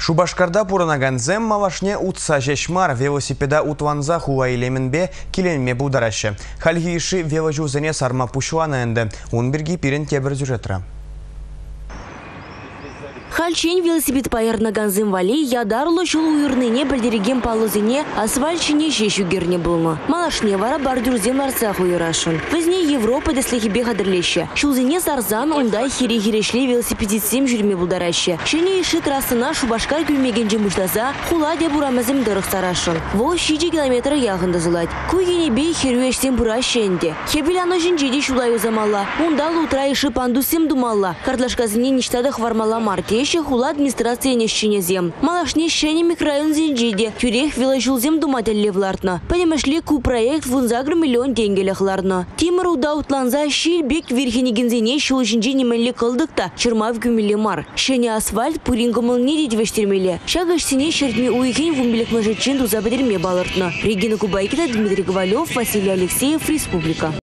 Шубашкарда зем малашне утса жешмар велосипеда утванза илемінбе келенме бұлдарашы. Хальги іші веложузыне сарма пушуаны әнді. Он бірге пирен тебір зүретра. Хальчен велосипед паярна ганзым вали ядарлы жыл уйырныне білдереген палызыне асфальтшыне жешу герне булны. Малашне вара бордюрзем ларцах уйырашын. Візне Европа деслехибе қадырлеші. Шулзыне сарзан ондай хире хирешле велосипедистсем жүрме бұлдарашы. Шене іші трассына шубашкар күлмеген жымыштаза хула де бурамызым дырық сарашын. Во шиде километр яғында зылать. Күйгене бей херуешсем бұрашы әнде. Хебіляны жінжеде шулай узамалла. Онда лутра іші пандусем думалла. Картлашказыне ништады хвармала марке Еше хула администрация нещенезем. Малашне шене микрорайон зенжиде. Тюрех вилажулзем думателлевлартна. Понимашли ку проект вунзагры миллион тенгелехларна. Тимыр уда утланза шил бек верхенегензене шул жинжи немелли кылдыкта. Чырмав күмелі мар. Шене асфальт пурингымыл не. Шагыш сине шертме уйхен вумбелек мажетчен туза бедерме балыртна. Регина Кубайкина, Дмитрий Ковалев, Василий Алексеев, Республика.